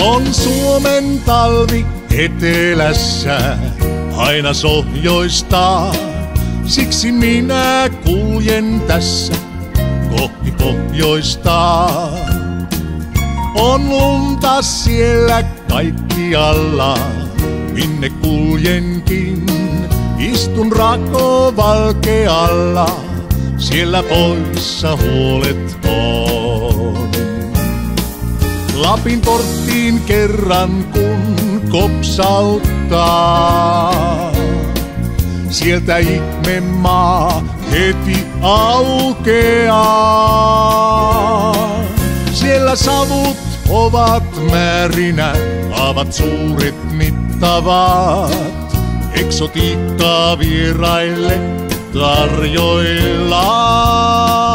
On Suomen talvi etelässä, aina sohjoista. Siksi minä kuljen tässä kohti pohjoista. On lunta siellä kaikkialla, minne kuljenkin. Istun rako valkealla, siellä poissa huolet on. Lapin porttiin kerran kun kopsauttaa. Sieltä ihme maa heti aukeaa. Siellä savut ovat määrinä, avat suuret mittavat. Eksotiikkaa vieraille tarjoillaan.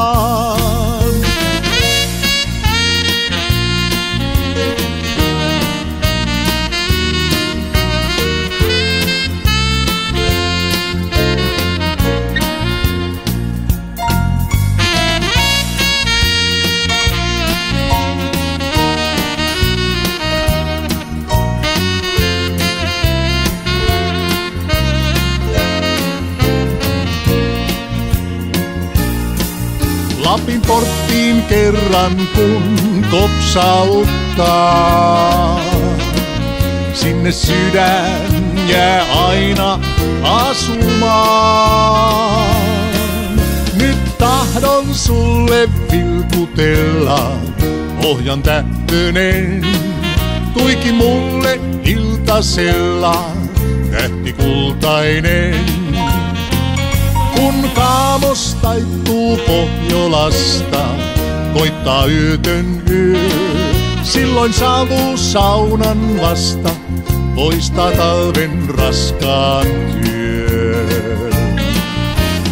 Lapin porttiin kerran kun kopsauttaa. Sinne sydän jää aina asumaan. Nyt tahdon sulle vilkutella ohjan tähtönen. Tuiki mulle iltasella tähti kultainen. Kun kaamos taittuu Pohjolasta, koittaa yötön yö. Silloin saavuu saunan vasta, poistaa talven raskaan työn.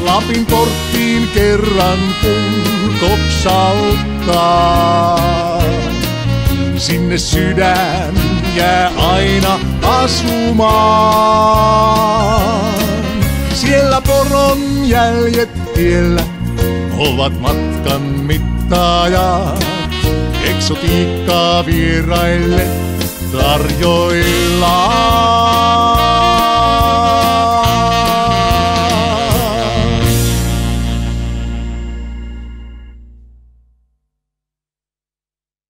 Lapin porttiin kerran kun kopsauttaa. Sinne sydän jää aina asumaan. Siellä poron jäljet tiellä ovat matkan mittaajat. Eksotiikkaa vieraille tarjoillaan.